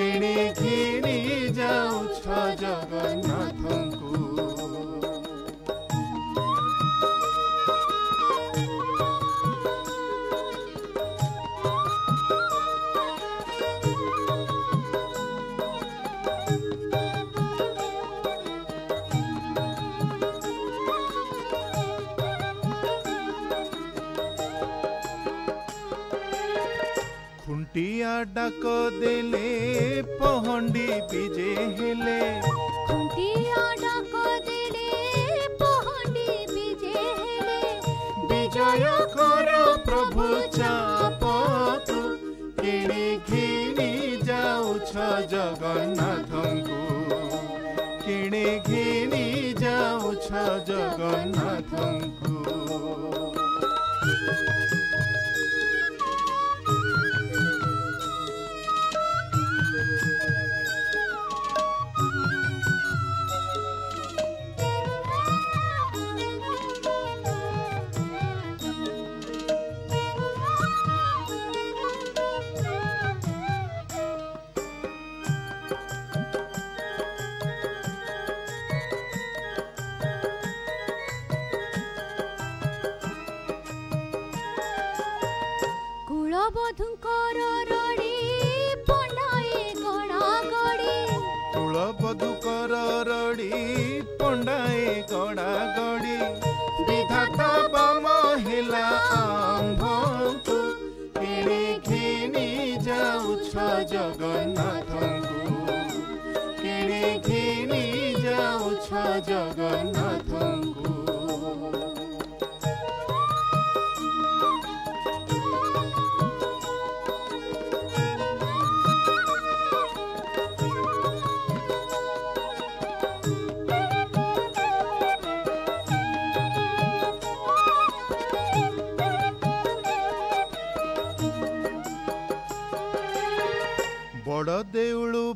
दक्षिणी की छ जगन्नाथको किणी घिनी जाउँ छ जगन्नाथको ಗಂಡಾಯಿ ಗೋಡ ಗೋಡಿ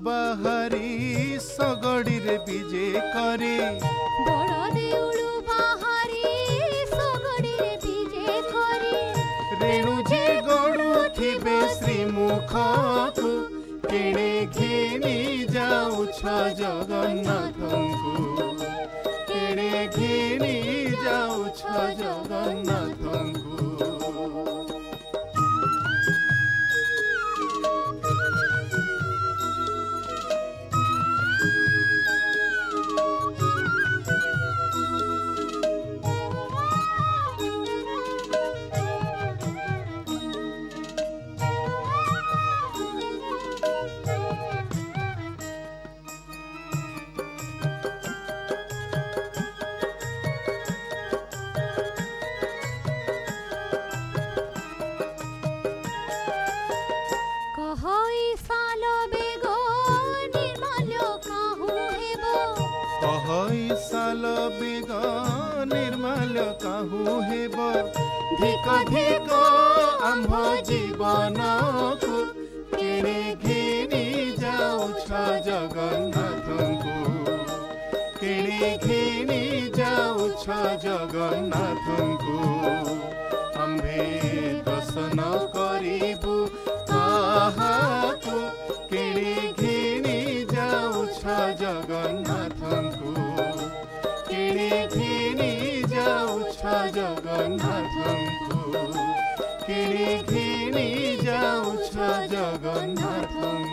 বাহারি সগড়িরে বিজে করে বড়রে উড়ু বাহারি সগড়িরে বিজে করে রেণু যে গড়ু থিবে শ্রীমুখকু কিণে ঘিনি যাউছ জগন্নাথঙ্কু কিণে ঘিনি যাউছ জগন্নাথঙ্কু ধিক ধিক আম্ভ জীবন কিনি ঘিনি যাওছ জগন্নাথ কিনি ঘিনি যাওছ জগন্নাথ আম্ভে দর্শন করিবু কাহাকু কিনি ঘিনি যাওছ জগন্নাথ जगन्नाथको किनी किनी जाउँछ जगन्नाथ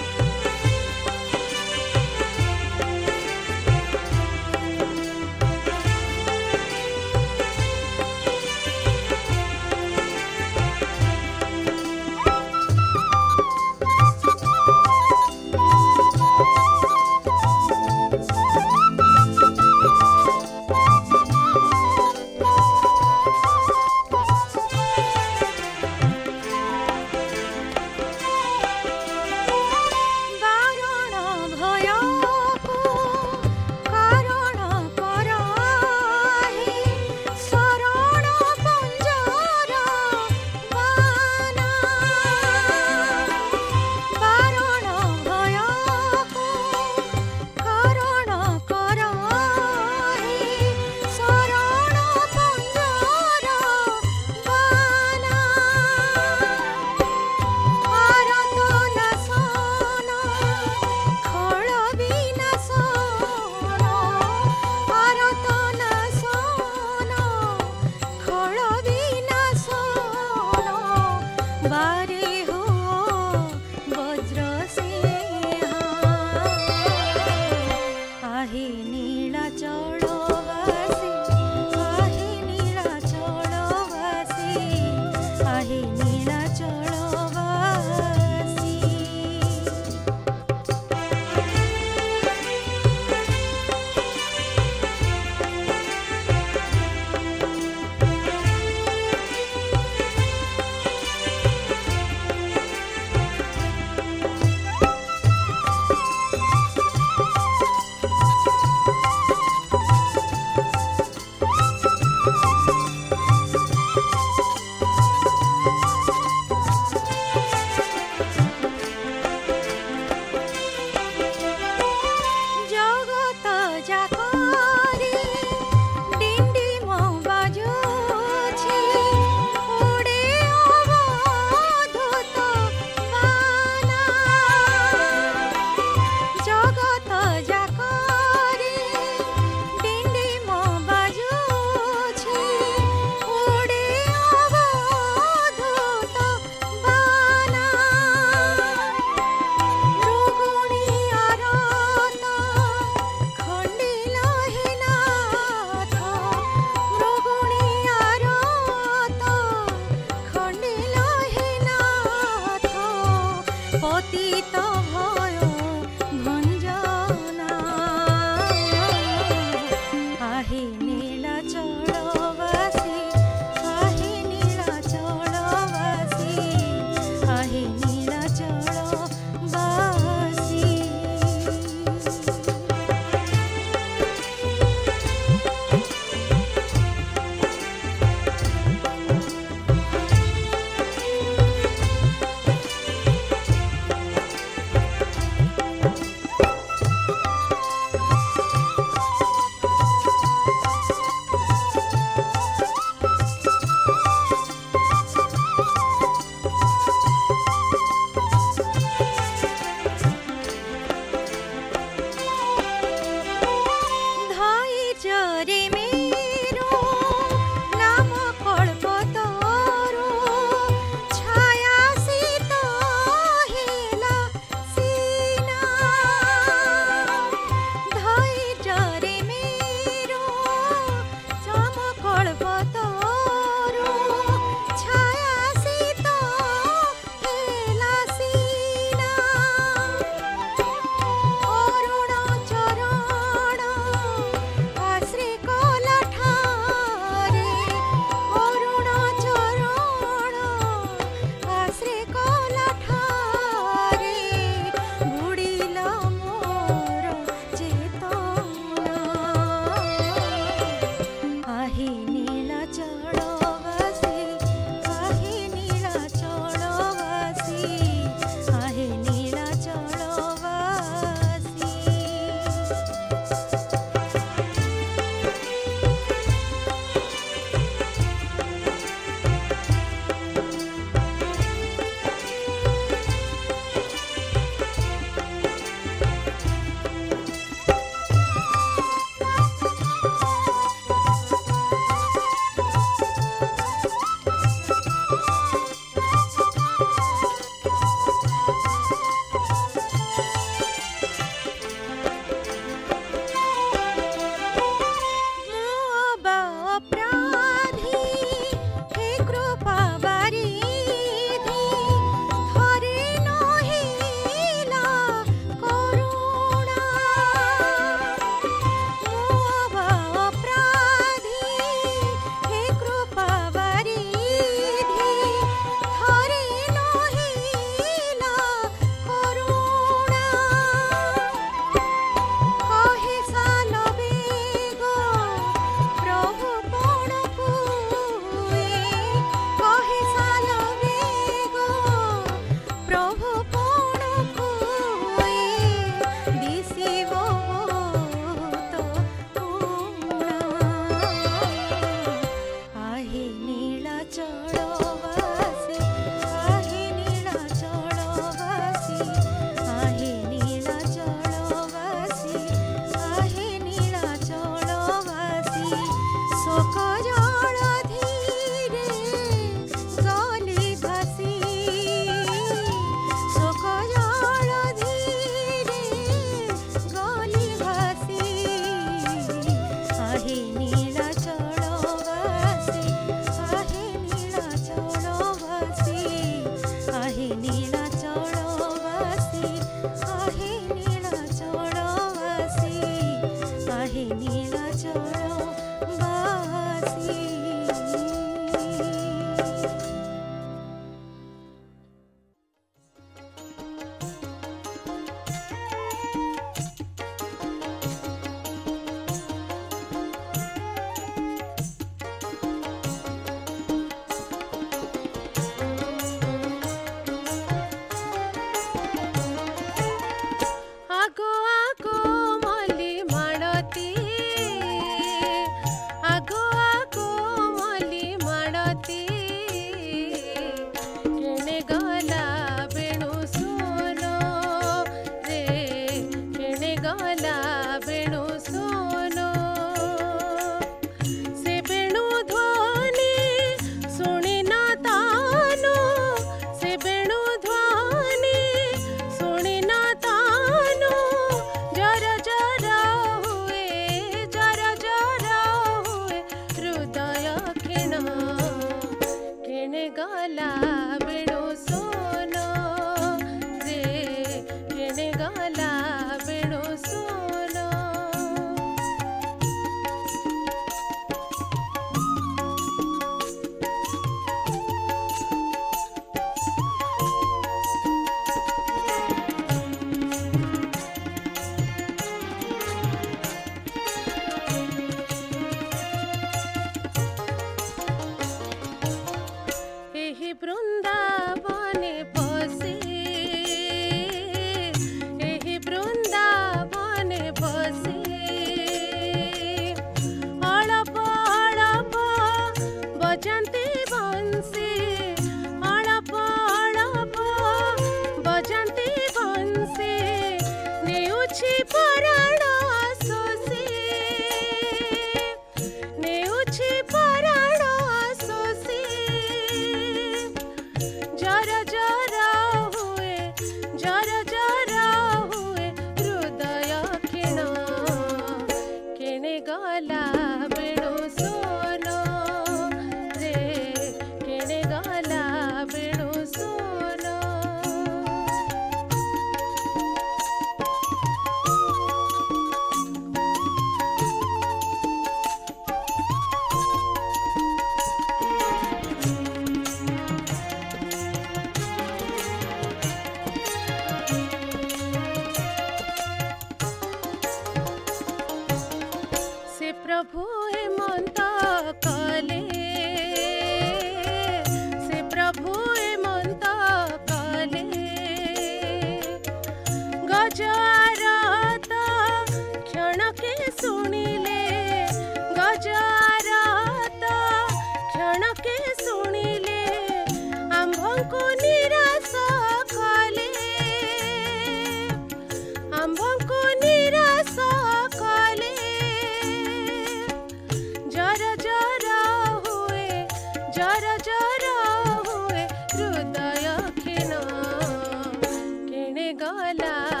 काला